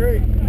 great.